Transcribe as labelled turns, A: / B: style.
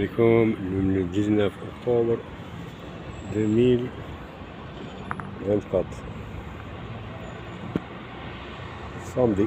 A: عليكم نجزنا في أكتوبر 2024 samedi